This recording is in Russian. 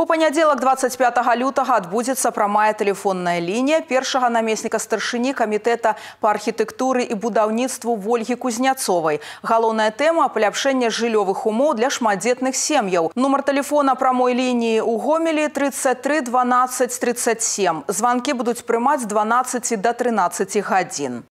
У панядзелак 25 лютага адбудзецца прамая тэлефонная лінія першага намесніка старшыні камітэта па архітэктуры і будаўніцтву Вольгі Кузняцовай. Галоўная тэма паляпшэння жыллёвых умоў для шматдзетных сем'яў. Нумар тэлефона прамой лініі ў гомелі 33 12 37. Званкі будуць прымаць з 12 до 13 гадзін.